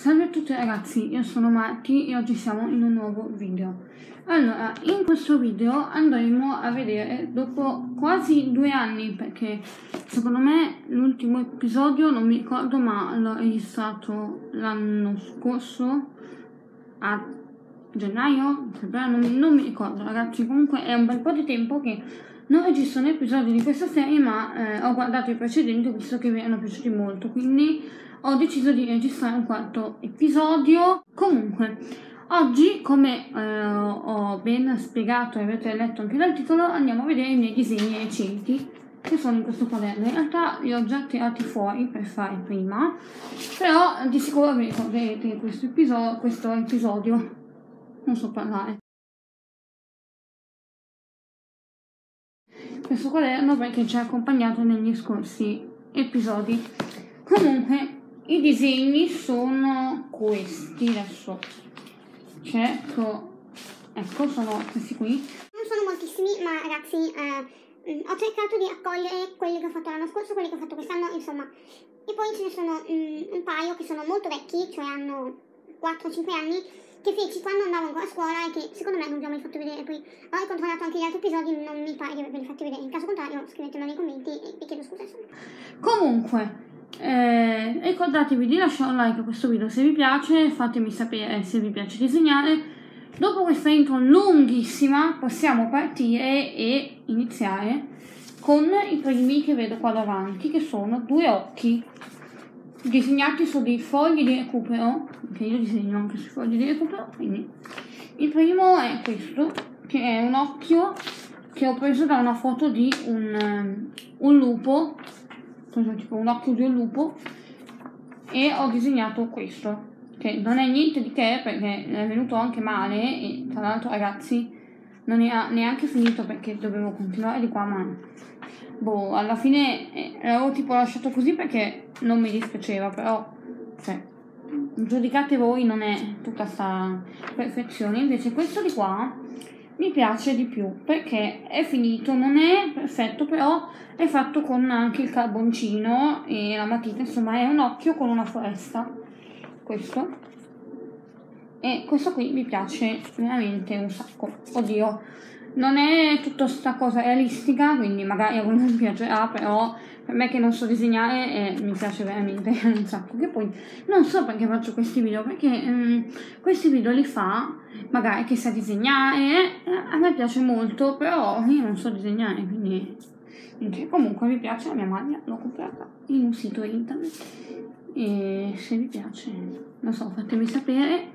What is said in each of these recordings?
Salve a tutti ragazzi, io sono Marti e oggi siamo in un nuovo video. Allora, in questo video andremo a vedere dopo quasi due anni, perché secondo me l'ultimo episodio non mi ricordo ma l'ho registrato l'anno scorso a gennaio, febbraio, non, non mi ricordo ragazzi, comunque è un bel po' di tempo che non registro un episodio di questa serie ma eh, ho guardato i precedenti ho visto che mi erano piaciuti molto, quindi ho deciso di registrare un quarto episodio. Comunque, oggi, come eh, ho ben spiegato e avete letto anche dal titolo, andiamo a vedere i miei disegni recenti che sono in questo quaderno. In realtà li ho già tirati fuori per fare prima, però di sicuro vi ricorderete questo episodio, questo episodio. Non so parlare. Questo quaderno perché ci ha accompagnato negli scorsi episodi. Comunque, i disegni sono questi, adesso cerco, ecco, sono questi qui. Non sono moltissimi, ma ragazzi, eh, ho cercato di raccogliere quelli che ho fatto l'anno scorso, quelli che ho fatto quest'anno, insomma. E poi ce ne sono mm, un paio che sono molto vecchi, cioè hanno 4-5 anni, che feci quando andavo a scuola e che secondo me non vi ho mai fatto vedere. Poi ho ricontrollato anche gli altri episodi, non mi pare di averveli fatti vedere. In caso contrario, scrivetelo nei commenti e vi chiedo scusa. Insomma. Comunque, eh, ricordatevi di lasciare un like a questo video se vi piace, fatemi sapere se vi piace disegnare. Dopo questa intro lunghissima possiamo partire e iniziare con i primi che vedo qua davanti, che sono due occhi disegnati su dei fogli di recupero, che io disegno anche sui fogli di recupero, quindi il primo è questo, che è un occhio che ho preso da una foto di un, un lupo cosa tipo un occhio di un lupo e ho disegnato questo che non è niente di che perché è venuto anche male e tra l'altro ragazzi non è neanche finito perché dovevo continuare di qua ma boh alla fine eh, l'avevo tipo lasciato così perché non mi dispiaceva però cioè giudicate voi non è tutta sta perfezione invece questo di qua mi piace di più perché è finito, non è perfetto, però è fatto con anche il carboncino e la matita, insomma è un occhio con una foresta, questo. E questo qui mi piace veramente un sacco. Oddio, non è tutta questa cosa realistica, quindi magari a voi non piacerà, però per me che non so disegnare eh, mi piace veramente un sacco. Che poi non so perché faccio questi video, perché um, questi video li fa magari che sa disegnare, eh, a me piace molto, però io non so disegnare, quindi niente. comunque mi piace la mia maglia, l'ho comprata in un sito internet e se vi piace, non so, fatemi sapere.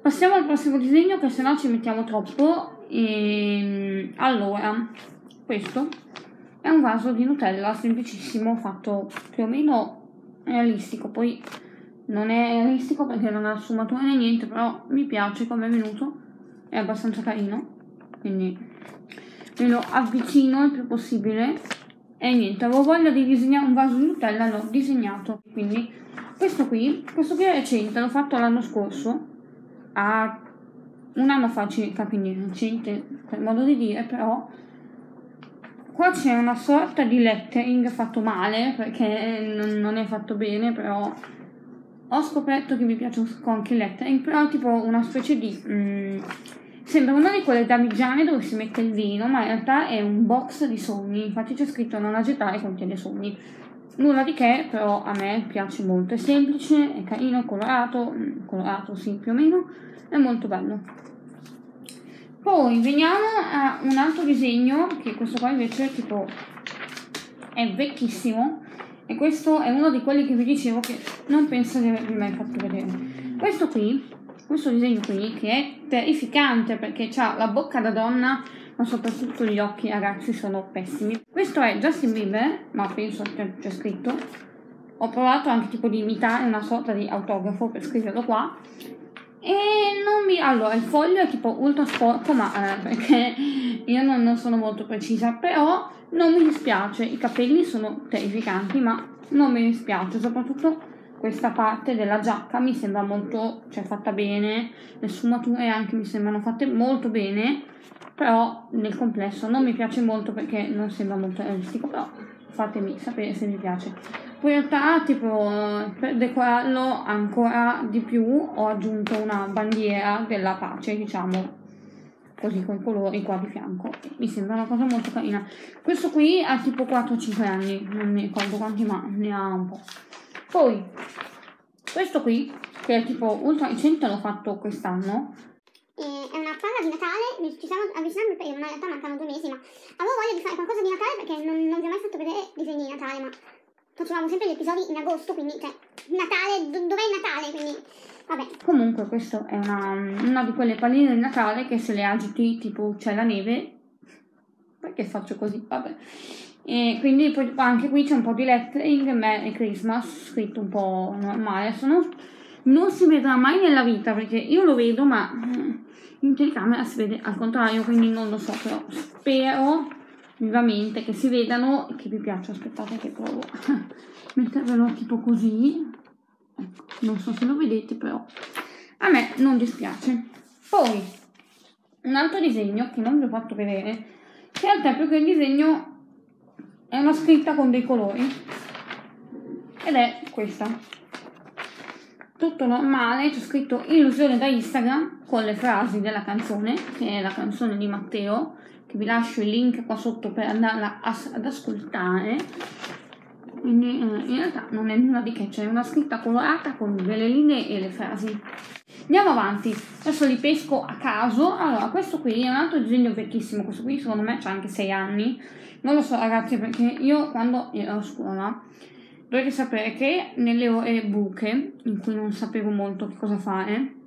Passiamo al prossimo disegno che se no ci mettiamo troppo. E, ehm, allora, questo è un vaso di Nutella semplicissimo, fatto più o meno realistico. Poi non è realistico perché non ha sfumatura né niente, però mi piace come è venuto. È abbastanza carino. Quindi me lo avvicino il più possibile. E niente, avevo voglia di disegnare un vaso di Nutella, l'ho disegnato. Quindi questo qui, questo qui è recente, l'ho fatto l'anno scorso. A un anno fa circa, quindi recente per modo di dire, però qua c'è una sorta di lettering fatto male perché non, non è fatto bene però ho scoperto che mi piace anche il lettering però tipo una specie di mm, sembra una di quelle damigiane dove si mette il vino ma in realtà è un box di sogni. Infatti c'è scritto non agitare contiene sogni nulla di che però a me piace molto è semplice è carino colorato mm, colorato sì più o meno è molto bello poi veniamo a un altro disegno, che questo qua invece è tipo è vecchissimo e questo è uno di quelli che vi dicevo che non penso di avervi mai fatto vedere. Questo qui, questo disegno qui, che è terrificante perché ha la bocca da donna, ma soprattutto gli occhi ragazzi sono pessimi. Questo è Justin Bieber, ma penso che c'è scritto. Ho provato anche tipo di imitare una sorta di autografo per scriverlo qua e non mi... Allora, il foglio è tipo ultra sporco, ma eh, perché io non, non, sono molto precisa, però non mi dispiace. I capelli sono terrificanti, ma non mi dispiace. Soprattutto questa parte della giacca mi sembra molto... cioè fatta bene. Le sfumature anche mi sembrano fatte molto bene, però nel complesso non mi piace molto perché non sembra molto realistico, però fatemi sapere se vi piace. Poi in realtà, tipo, per decorarlo ancora di più ho aggiunto una bandiera della pace, diciamo, così con i colori qua di fianco. Mi sembra una cosa molto carina. Questo qui ha tipo 4-5 anni, non mi ricordo quanti, ma ne ha un po'. Poi, questo qui, che è tipo ultra recente, l'ho fatto quest'anno. E è una palla di Natale, ci stiamo avvicinando per in realtà mancano due mesi, ma avevo voglia di fare qualcosa di Natale perché non, non vi ho mai fatto vedere disegni di Natale, ma facevamo sempre gli episodi in agosto, quindi cioè Natale, do- dov'è il Natale? Quindi vabbè. Comunque, questa è una, una di quelle palline di Natale che se le agiti tipo c'è la neve. Perché faccio così? Vabbè. E quindi poi anche qui c'è un po' di lettering, Merry Christmas, scritto un po' normale. Sono, non si vedrà mai nella vita perché io lo vedo, ma in telecamera si vede al contrario, quindi non lo so, però spero vivamente che si vedano e che vi piaccia. Aspettate che provo a mettervelo tipo così. Non so se lo vedete, però a me non dispiace. Poi, un altro disegno che non vi ho fatto vedere, che in realtà più che il disegno è una scritta con dei colori. Ed è questa. Tutto normale c'è scritto illusione da Instagram con le frasi della canzone che è la canzone di Matteo che vi lascio il link qua sotto per andarla ad ascoltare. Quindi eh, in realtà non è nulla di che c'è una scritta colorata con delle linee e le frasi. Andiamo avanti. Adesso li pesco a caso. Allora questo qui è un altro disegno vecchissimo. Questo qui secondo me c'ha anche 6 anni non lo so ragazzi perché io quando ero a scuola dovete sapere che nelle ore buche in cui non sapevo molto che cosa fare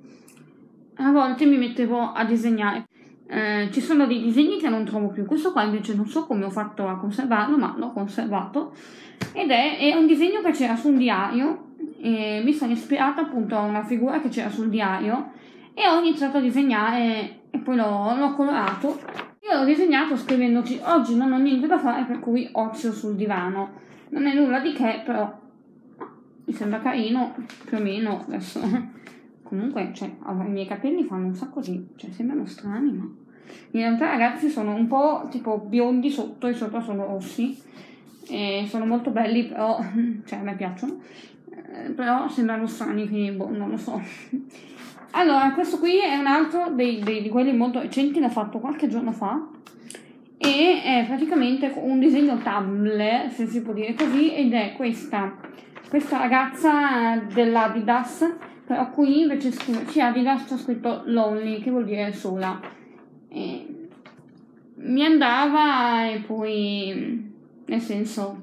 a volte mi mettevo a disegnare. Eh, ci sono dei disegni che non trovo più. Questo qua invece non so come ho fatto a conservarlo ma l'ho conservato. Ed è, è un disegno che c'era su un diario e mi sono ispirata appunto a una figura che c'era sul diario e ho iniziato a disegnare e poi l'ho, colorato l'ho disegnato scrivendoci oggi non ho niente da fare per cui ozio sul divano. Non è nulla di che, però mi sembra carino, più o meno adesso. Comunque, cioè, i miei capelli fanno un sacco di... cioè, sembrano strani, ma... In realtà ragazzi sono un po' tipo biondi sotto e sopra sono rossi. E sono molto belli, però... cioè, a me piacciono. Eh, però sembrano strani, quindi boh, non lo so. Allora, questo qui è un altro dei, dei, di quelli molto recenti, l'ho fatto qualche giorno fa e è praticamente un disegno Tumblr, se si può dire così, ed è questa, questa ragazza dell'Adidas, però qui invece c'è Adidas c'è scritto Lonely, che vuol dire sola. E mi andava e poi, nel senso,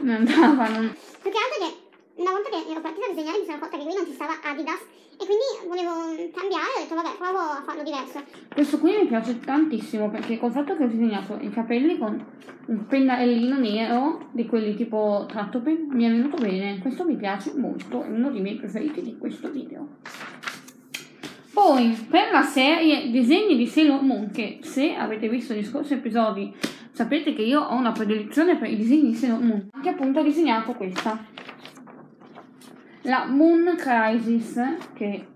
mi andava, non... Più che altro che una volta che ero partita a disegnare mi sono accorta che qui non ci stava Adidas e quindi volevo cambiare, ho detto vabbè provo a farlo diverso. Questo qui mi piace tantissimo perché col fatto che ho disegnato i capelli con un pennarellino nero di quelli tipo tratto pen mi è venuto bene. Questo mi piace molto, è uno dei miei preferiti di questo video. Poi per la serie disegni di Sailor Moon che se avete visto gli scorsi episodi sapete che io ho una predilezione per i disegni di Sailor Moon. Anche appunto ho disegnato questa la Moon Crisis, che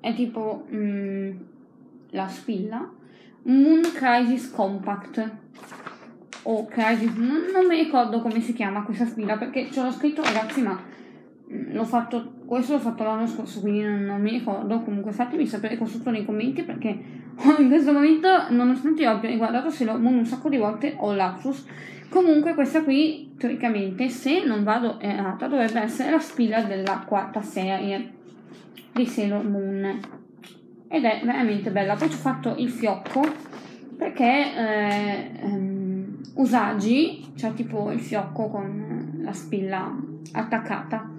è tipo mm, la spilla, Moon Crisis Compact. O Crisis, non, non, mi ricordo come si chiama questa spilla perché ce l'ho scritto ragazzi ma mm, l'ho fatto, questo l'ho fatto l'anno scorso quindi non, non mi ricordo, comunque fatemi sapere qua sotto nei commenti perché in questo momento nonostante io abbia riguardato Sailor un sacco di volte ho lapsus Comunque questa qui, teoricamente, se non vado errata, dovrebbe essere la spilla della quarta serie di Sailor Moon. Ed è veramente bella. Poi ci ho fatto il fiocco perché eh, um, Usagi, cioè tipo il fiocco con la spilla attaccata,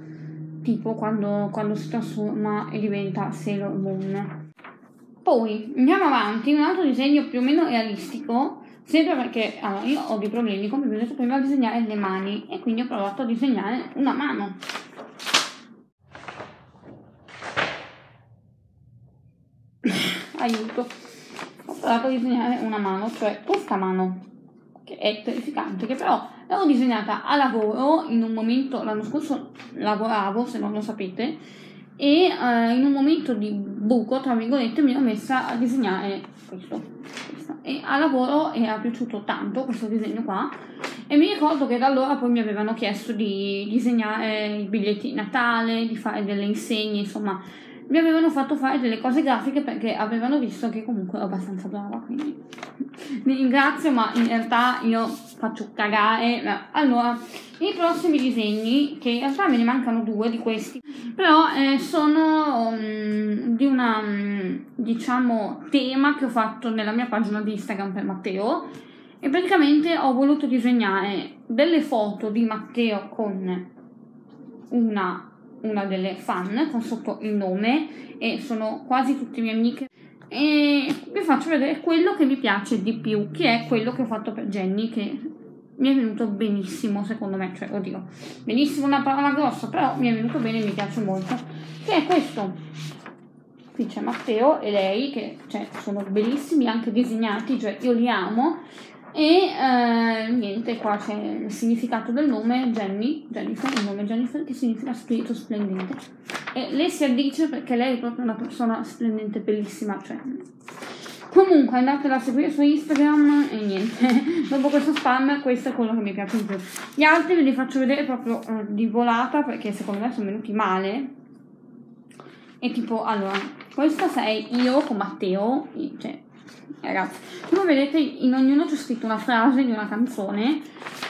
tipo quando, quando si trasforma e diventa Sailor Moon. Poi andiamo avanti, un altro disegno più o meno realistico Sempre perché allora, io ho dei problemi, come vi ho detto prima, a disegnare le mani e quindi ho provato a disegnare una mano. Aiuto. Ho provato a disegnare una mano, cioè questa mano, che è terrificante, che però l'avevo disegnata a lavoro in un momento, l'anno scorso lavoravo, se non lo sapete, e uh, in un momento di buco, tra virgolette, mi ero messa a disegnare questo, questo. E a lavoro era piaciuto tanto questo disegno qua E mi ricordo che da allora poi mi avevano chiesto di disegnare i biglietti di Natale, di fare delle insegne, insomma, mi avevano fatto fare delle cose grafiche perché avevano visto che comunque ero abbastanza brava, quindi mi ringrazio, ma in realtà io faccio cagare. Allora, i prossimi disegni, che in realtà me ne mancano due di questi, però eh, sono um, di una, um, diciamo, tema che ho fatto nella mia pagina di Instagram per Matteo e praticamente ho voluto disegnare delle foto di Matteo con una, una delle fan con sotto il nome e sono quasi tutte mie amiche e vi faccio vedere quello che mi piace di più che è quello che ho fatto per Jenny che mi è venuto benissimo secondo me. Cioè oddio benissimo una parola grossa però mi è venuto bene mi piace molto. Che è questo? Qui c'è Matteo e lei che cioè, sono bellissimi anche disegnati cioè io li amo e eh, niente, qua c'è il significato del nome Jenny, Jennifer, il nome Jennifer che significa spirito splendente. E lei si addice perché lei è proprio una persona splendente, bellissima, cioè. Comunque andatela a seguire su Instagram e niente, dopo questo spam questo è quello che mi piace di più. Gli altri ve li faccio vedere proprio uh, di volata perché secondo me sono venuti male. E tipo, allora, questo sei io con Matteo, cioè ragazzi come vedete in ognuno c'è scritto una frase di una canzone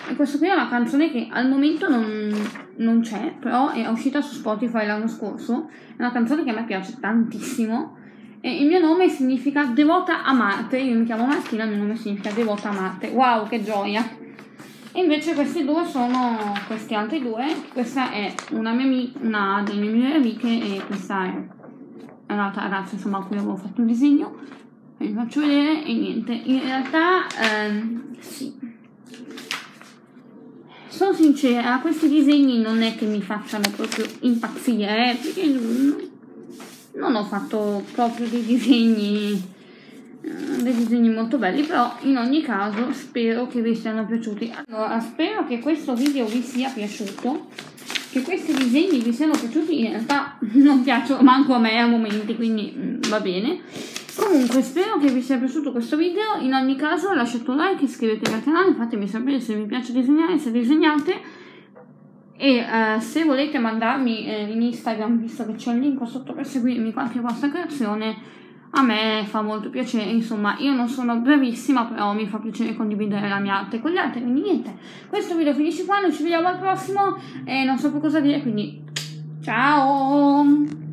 e questa qui è una canzone che al momento non, non c'è però è uscita su Spotify l'anno scorso è una canzone che a me piace tantissimo e il mio nome significa devota a Marte io mi chiamo Martina il mio nome significa devota a Marte wow che gioia! E invece questi due sono questi altri due questa è una, mia una delle mie migliori amiche e questa è un'altra ragazza insomma a cui avevo fatto un disegno vi faccio vedere e niente. In realtà ehm, sì. Sono sincera questi disegni non è che mi facciano proprio impazzire eh, perché non ho fatto proprio dei disegni eh, dei disegni molto belli però in ogni caso spero che vi siano piaciuti. Allora spero che questo video vi sia piaciuto che questi disegni vi siano piaciuti. In realtà non piacciono manco a me a momenti quindi mm, va bene Comunque spero che vi sia piaciuto questo video, in ogni caso lasciate un like, iscrivetevi al canale, fatemi sapere se vi piace disegnare, se disegnate. E uh, se volete mandarmi eh, in Instagram, visto che c'è il link sotto per seguirmi qualche vostra creazione, a me fa molto piacere, insomma io non sono bravissima però mi fa piacere condividere la mia arte con gli altri, quindi niente, questo video finisce qua, noi ci vediamo al prossimo e non so più cosa dire, quindi ciao!